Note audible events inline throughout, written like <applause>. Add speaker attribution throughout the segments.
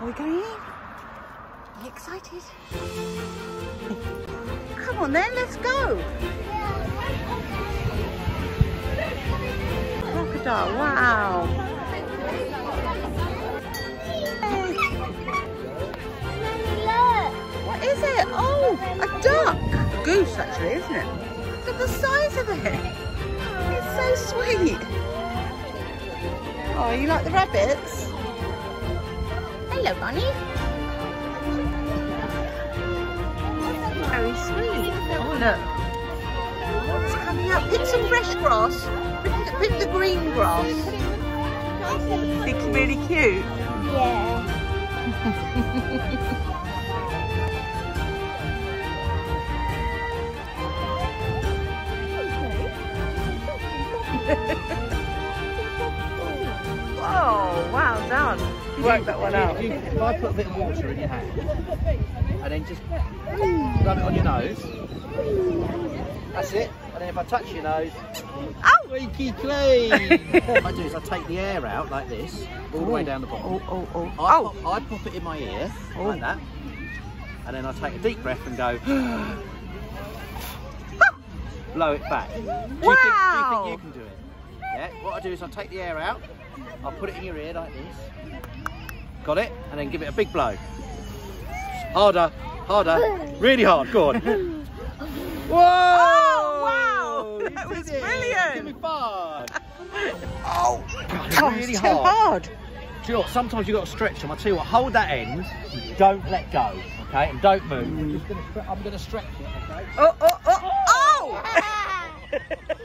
Speaker 1: Are we going in? Are you excited? <laughs> Come on then, let's go. Crocodile, wow. What is it? Oh, a duck. Goose actually, isn't it? Look at the size of it. It's so sweet. Oh, you like the rabbits? Hello, Bunny. Very sweet. Oh, oh, look. What's coming up? Pick some fresh grass. Pick the, green grass. It's really cute.
Speaker 2: Yeah. <laughs>
Speaker 1: worked that one out.
Speaker 3: If, you- if I put a bit of water in your hand and then just rub it on your nose, that's it. And then if I touch your nose,
Speaker 1: Ow!
Speaker 3: squeaky clean. <laughs> what I do is I take the air out like this, all the way down the bottom.
Speaker 1: Oh, oh, oh.
Speaker 3: I,
Speaker 1: Oh,
Speaker 3: pop, I pop it in my ear,
Speaker 1: Oh.
Speaker 3: like that. And then I take a deep breath and go, <gasps> blow it back. Do you, think, do you
Speaker 1: Wow.
Speaker 3: think you can do it? Yeah, what I do is I take the air out, I put it in your ear like this. Got it? And then give it a big blow. Harder, harder, really hard, go on. <laughs> Whoa!
Speaker 1: Oh, wow.
Speaker 3: You
Speaker 1: That was
Speaker 3: it.
Speaker 1: brilliant.
Speaker 3: Give me five.
Speaker 1: oh.
Speaker 3: God, it's really
Speaker 1: it's too
Speaker 3: hard.
Speaker 1: hard.
Speaker 3: Do you know what? Sometimes you've got to stretch them. I tell you what, hold that end, don't let go, okay? And don't move. I'm just gonna, I'm gonna stretch it, okay?
Speaker 1: Oh, oh, oh, oh! <laughs> <laughs>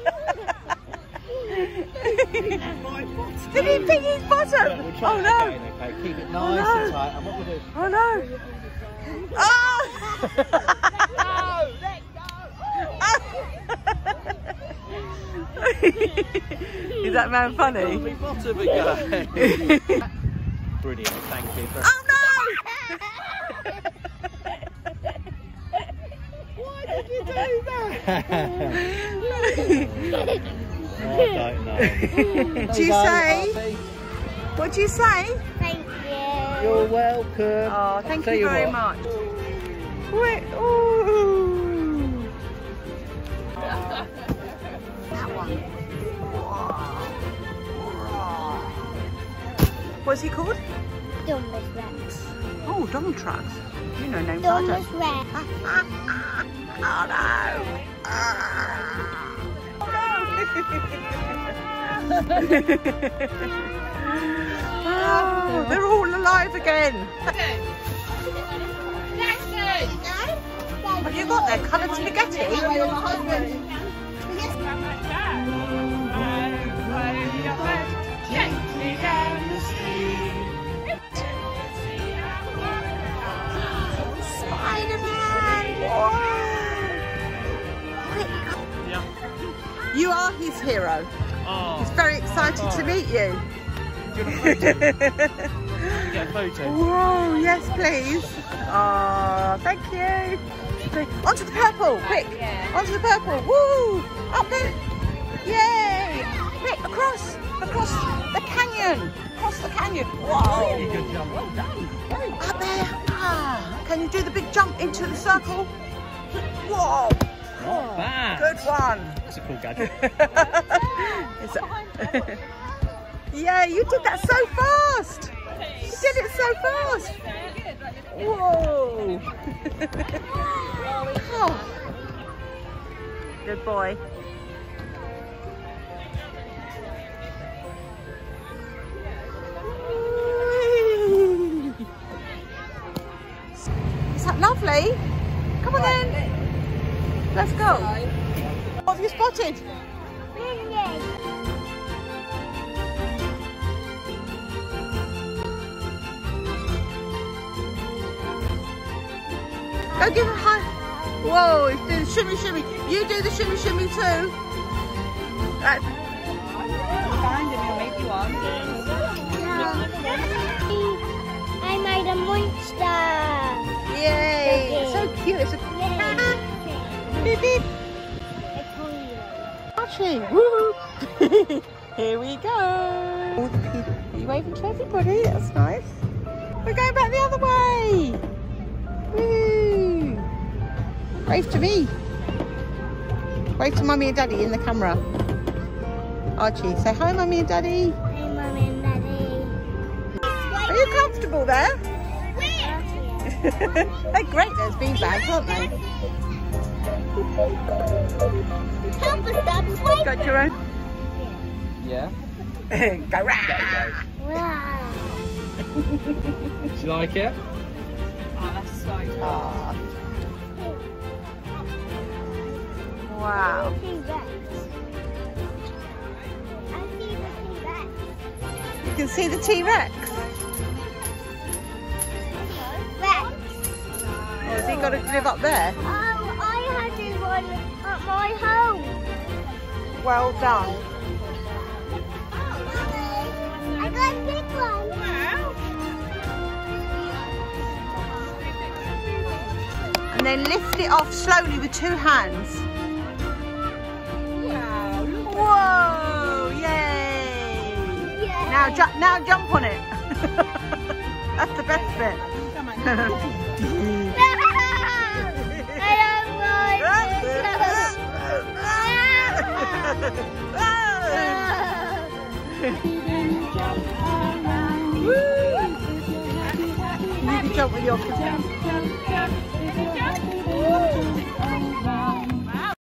Speaker 1: <laughs> Did he pick his bottom?
Speaker 3: we'll
Speaker 1: Oh no!
Speaker 3: again, okay? Keep it oh, nice
Speaker 1: no.
Speaker 3: and tight. And what we'll do...
Speaker 1: Oh no! <laughs> Oh! <laughs> Is that man funny?
Speaker 3: Lovely bottom again. Brilliant, thank you.
Speaker 1: Oh no!
Speaker 3: Why did you do that? I <laughs> don't know.
Speaker 1: Do you say? What do you say?
Speaker 2: Thank you.
Speaker 3: You're welcome.
Speaker 1: Oh, thank
Speaker 3: Tell
Speaker 1: you very
Speaker 3: what,
Speaker 1: much. Wait, ooh. That one. What's he called?
Speaker 2: Dumbest Rex.
Speaker 1: Oh, Donald Trucks. You know names like
Speaker 2: Dumbest Rex. <laughs>
Speaker 1: Oh no! Ah. Oh, they're all alive again. Have you got their coloured spaghetti? Spider-Man! You are his hero.
Speaker 3: Oh,
Speaker 1: He's very excited to meet you. <laughs>
Speaker 3: get a photo.
Speaker 1: Whoa, yes please. Oh, thank you. Onto the purple, quick. Onto the purple. Woo! Up there. Yay! Quick, across, across the canyon. Across the canyon. Whoa!
Speaker 3: Good. Well done.
Speaker 1: Up there. Ah, can you do the big jump into the circle? Whoa!
Speaker 3: Not oh. bad.
Speaker 1: Good one.
Speaker 3: That's a cool gadget. <laughs>
Speaker 1: A- <laughs> yeah, you did that so fast. You did it so fast. Whoa. <laughs> oh. Good boy. Is that lovely? Come on then. Let's go. What have you spotted? Go give a high. Whoa, he's doing the shimmy shimmy. You do the shimmy shimmy too. That's
Speaker 2: Find him, he'll make you one. I made a monster.
Speaker 1: yay. So cute. It's a beep beep. <laughs> Here we go. All the people. Are you waving to everybody? That's nice. We're going back the other way. Woo. Wave to me. Wave to mummy and daddy in the camera. Archie, say hi mummy and daddy.
Speaker 2: Hey, Mummy and Daddy.
Speaker 1: Are you comfortable there? <laughs> They're great, those bean bags, aren't they?
Speaker 2: Help us, Dad. Wait.
Speaker 1: Got your own?
Speaker 3: Yeah. <laughs>
Speaker 1: Go round.
Speaker 2: Wow. <laughs>
Speaker 3: Do you like it?
Speaker 1: Oh, Aw. Ah. Wow.
Speaker 2: T-Rex. I see the T-Rex.
Speaker 1: You can see the T-Rex.
Speaker 2: Rex.
Speaker 1: Or oh, has he got to live up there?
Speaker 2: Oh, I had one at my home.
Speaker 1: Well done.
Speaker 2: I got a big one.
Speaker 1: And then lift it off slowly with two hands. Whoa! Yay!
Speaker 2: Yeah.
Speaker 1: Now, ju- now jump on it. <laughs> That's the best bit. <laughs> you can jump with your